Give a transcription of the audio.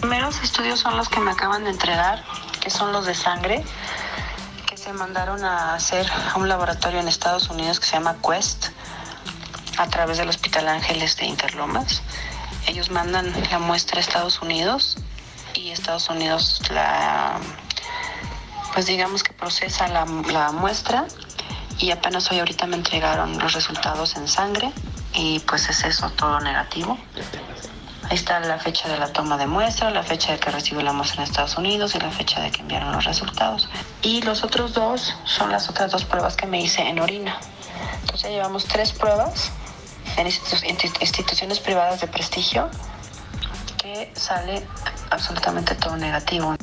primeros estudios son los que me acaban de entregar, que son los de sangre, que se mandaron a hacer a un laboratorio en Estados Unidos que se llama Quest, a través del Hospital Ángeles de Interlomas. Ellos mandan la muestra a Estados Unidos y Estados Unidos la, pues digamos que procesa la, la muestra y apenas hoy ahorita me entregaron los resultados en sangre y pues es eso, todo negativo. Está la fecha de la toma de muestra, la fecha de que recibió la muestra en Estados Unidos y la fecha de que enviaron los resultados. Y los otros dos son las otras dos pruebas que me hice en orina. Entonces llevamos tres pruebas en instituciones privadas de prestigio que sale absolutamente todo negativo.